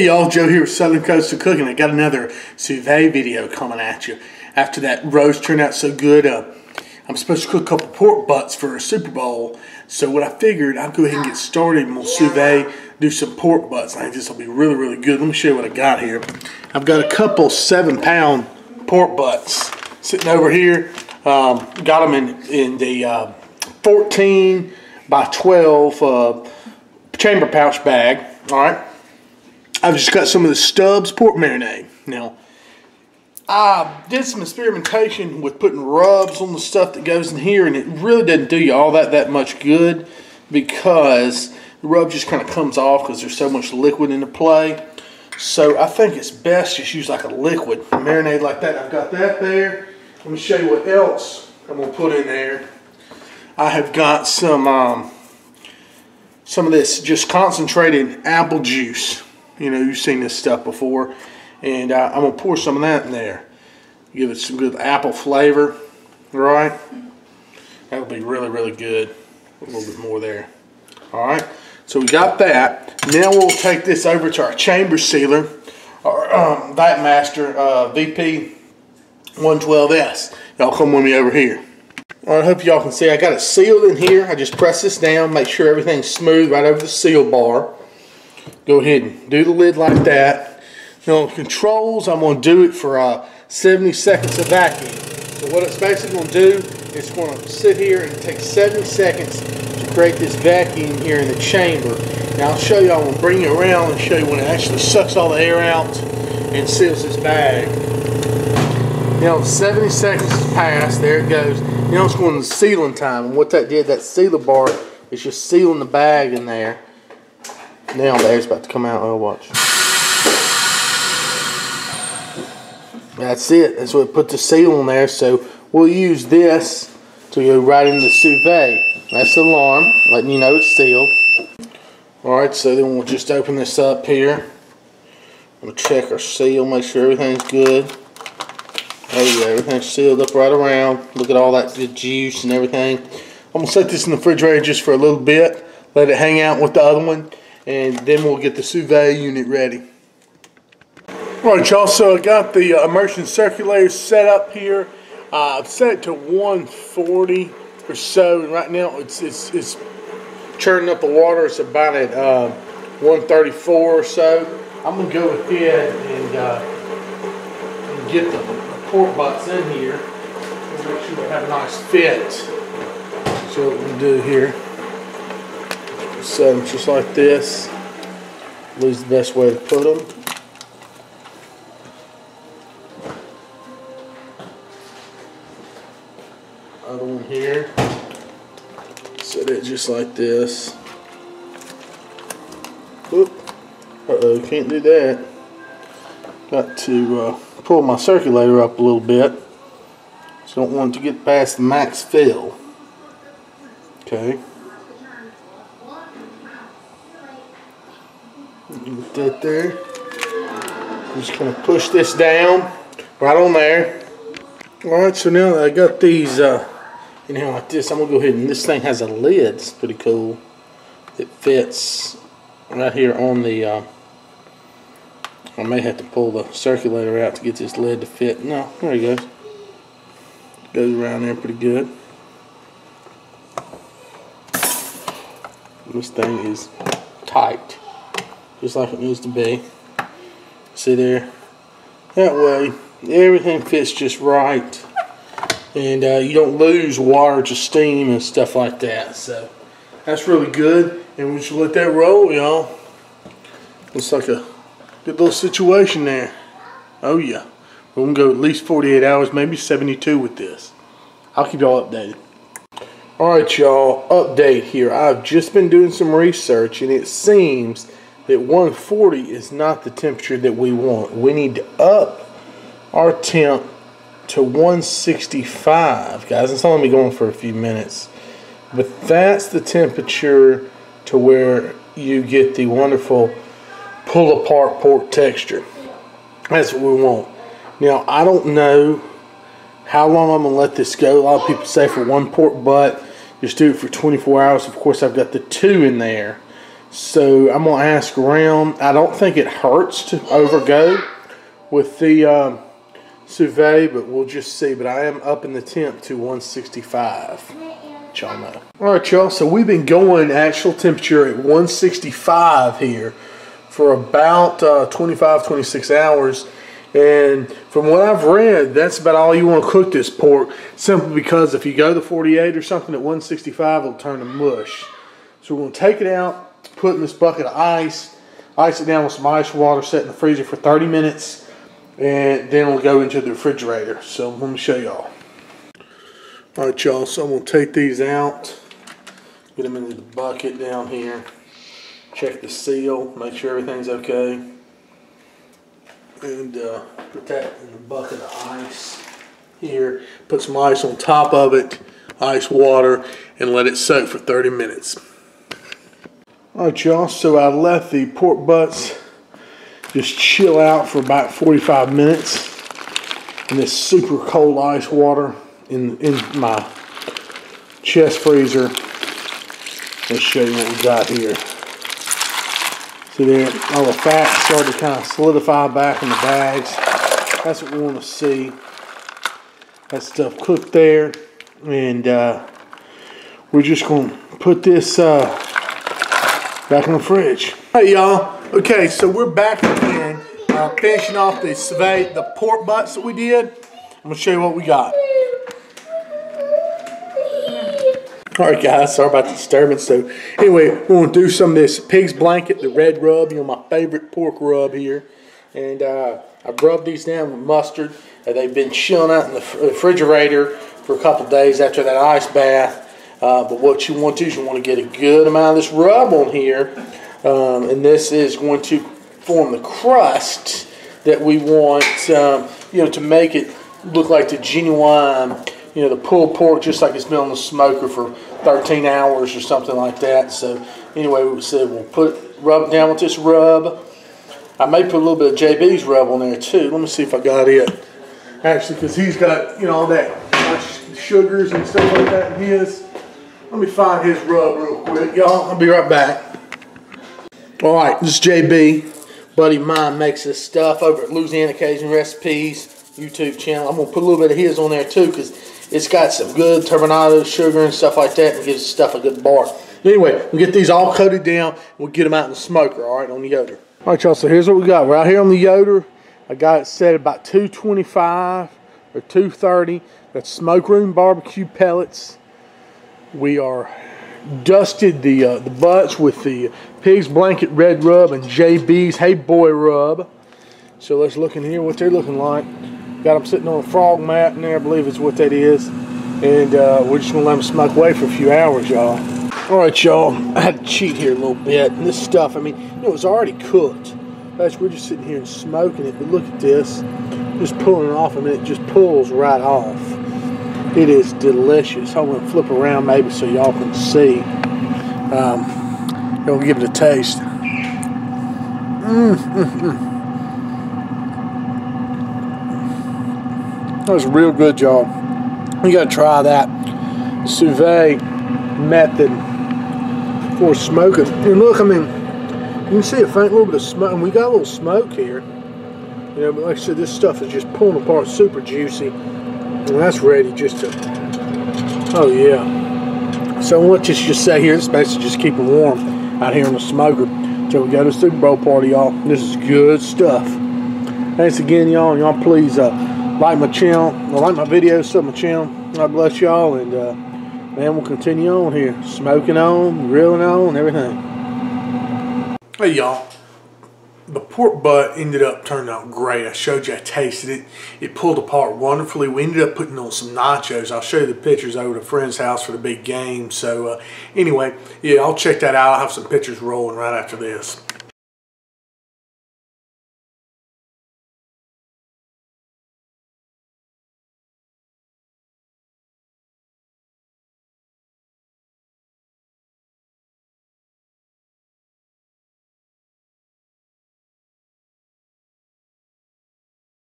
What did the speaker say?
Hey y'all, Joe here with Southern Coastal Cooking. I got another sous vide video coming at you. After that roast turned out so good, uh, I'm supposed to cook a couple pork butts for a Super Bowl. So what I figured, I'll go ahead and get started and we'll sous vide, do some pork butts. I think this will be really, really good. Let me show you what I got here. I've got a couple seven pound pork butts sitting over here. Um, got them in, in the uh, 14 by 12 uh, chamber pouch bag. All right. I've just got some of the Stubbs pork marinade. Now, I did some experimentation with putting rubs on the stuff that goes in here, and it really doesn't do you all that that much good because the rub just kind of comes off because there's so much liquid in the play. So I think it's best just use like a liquid marinade like that. I've got that there. Let me show you what else I'm gonna put in there. I have got some um, some of this just concentrated apple juice. You know, you've seen this stuff before. And uh, I'm going to pour some of that in there. Give it some good apple flavor, right? That'll be really, really good. A little bit more there. All right, so we got that. Now we'll take this over to our chamber sealer, our um, Vacmaster uh, VP 112S. Y'all come with me over here. All right, I hope y'all can see I got it sealed in here. I just press this down, make sure everything's smooth right over the seal bar go ahead and do the lid like that. Now on controls, I'm going to do it for uh, 70 seconds of vacuum. So what it's basically going to do is going to sit here and take 70 seconds to create this vacuum here in the chamber. Now I'll show you, I'm going to bring it around and show you when it actually sucks all the air out and seals this bag. Now 70 seconds has passed, there it goes. Now it's going to sealing time and what that did, that sealer bar is just sealing the bag in there. Now the air's about to come out. Oh, watch. That's it. That's what put the seal on there. So we'll use this to go right in the sous vide. That's the alarm, letting you know it's sealed. Alright, so then we'll just open this up here. We'll check our seal, make sure everything's good. Oh yeah, everything's sealed up right around. Look at all that good juice and everything. I'm going to set this in the refrigerator just for a little bit. Let it hang out with the other one and then we'll get the sous vide unit ready. All right, y'all, so I got the uh, immersion circulator set up here. Uh, I've set it to 140 or so, and right now it's, it's, it's churning up the water. It's about at uh, 134 or so. I'm going to go ahead and, uh, and get the, pork butts in here. Make sure they have a nice fit. So what we do here set them just like this. Is the best way to put them. Other one here. Set it just like this. Oop. Uh-oh, can't do that. Got to uh, pull my circulator up a little bit. So don't want to get past the max fill. Okay. Get that there. I'm just gonna push this down right on there. All right, so now I got these uh, here like this, I'm gonna go ahead and this thing has a lid. It's pretty cool. It fits right here on the. Uh, I may have to pull the circulator out to get this lid to fit. No, there he goes. Goes around there pretty good. This thing is tight just like it needs to be. See there? That way, everything fits just right. And uh, you don't lose water to steam and stuff like that. So, that's really good. And we should let that roll, y'all. Looks like a good little situation there. Oh, yeah. We're going to go at least 48 hours, maybe 72 with this. I'll keep y'all updated. Alright, y'all. Update here. I've just been doing some research, and it seems that 140 is not the temperature that we want. We need to up our temp to 165, guys. It's only going for a few minutes. But that's the temperature to where you get the wonderful pull apart pork texture. That's what we want. Now, I don't know how long I'm going to let this go. A lot of people say for one pork butt, just do it for 24 hours. Of course, I've got the two in there So I'm gonna ask around. I don't think it hurts to overgo with the um, sous vide, but we'll just see. But I am up in the temp to 165. Y'all know. All right, y'all. So we've been going actual temperature at 165 here for about uh, 25, 26 hours. And from what I've read, that's about all you want to cook this pork. Simply because if you go to 48 or something at 165, it'll turn to mush. So we're going to take it out, put in this bucket of ice, ice it down with some ice water, set in the freezer for 30 minutes, and then it'll go into the refrigerator. So let me show y'all. All right, y'all. So I'm to take these out, get them into the bucket down here, check the seal, make sure everything's okay and uh, put that in the bucket of ice here. Put some ice on top of it, ice water, and let it soak for 30 minutes. All right, y'all, so I left the pork butts just chill out for about 45 minutes in this super cold ice water in, in my chest freezer. Let's show you what we got here. See there, all the fat started to kind of solidify back in the bags. That's what we want to see. That stuff cooked there. And uh, we're just going to put this uh, back in the fridge. All right, y'all. Okay, so we're back again. Uh, finishing off the sous vide, the pork butts that we did. I'm to show you what we got. Alright guys, sorry about the disturbance. So anyway, we're to do some of this pig's blanket, the red rub, you know, my favorite pork rub here. And uh, I've rubbed these down with mustard. They've been chilling out in the refrigerator for a couple days after that ice bath. Uh, but what you want to do is you want to get a good amount of this rub on here. Um, and this is going to form the crust that we want, um, you know, to make it look like the genuine you know, the pulled pork just like it's been on the smoker for 13 hours or something like that. So anyway, we said we'll put rub down with this rub. I may put a little bit of JB's rub on there too. Let me see if I got it. Actually, because he's got, you know, all that sugars and stuff like that in his. Let me find his rub real quick, y'all. I'll be right back. All right, this is JB. Buddy mine makes this stuff over at Louisiana Cajun Recipes YouTube channel. I'm going to put a little bit of his on there too because it's got some good turbinado sugar and stuff like that and gives the stuff a good bark. Anyway, we'll get these all coated down. We'll get them out in the smoker, all right, on the Yoder. All right, y'all, so here's what we got. We're out here on the Yoder. I got it set about 225 or 230. That's smoke room barbecue pellets. We are dusted the uh, the butts with the pig's blanket red rub and JB's Hey Boy rub. So let's look in here what they're looking like. Got them sitting on a frog mat in there, I believe is what that is. And uh, we're just gonna let them smoke away for a few hours, y'all. All right, y'all, I had to cheat here a little bit. And this stuff, I mean, you know, it was already cooked. That's we're just sitting here and smoking it, but look at this. Just pulling it off, and it just pulls right off. It is delicious. I'm gonna flip around maybe so y'all can see. Um, gonna give it a taste. Mm. That was real good, y'all. You got to try that sous vide method for smoking. And look, I mean, you can see a faint little bit of smoke. And we got a little smoke here. You know, but like I said, this stuff is just pulling apart, super juicy. And that's ready just to, oh yeah. So you just just say here, it's basically just keep it warm out here in the smoker until we go to the Super Bowl party, y'all. This is good stuff. Thanks again, y'all. Y'all please uh, like my channel, like my videos, sub my channel. God bless y'all, and uh, man, we'll continue on here, smoking on, grilling on, everything. Hey y'all, the pork butt ended up turning out great. I showed you, I tasted it. It pulled apart wonderfully. We ended up putting on some nachos. I'll show you the pictures over at a friend's house for the big game. So uh, anyway, yeah, I'll check that out. I'll have some pictures rolling right after this.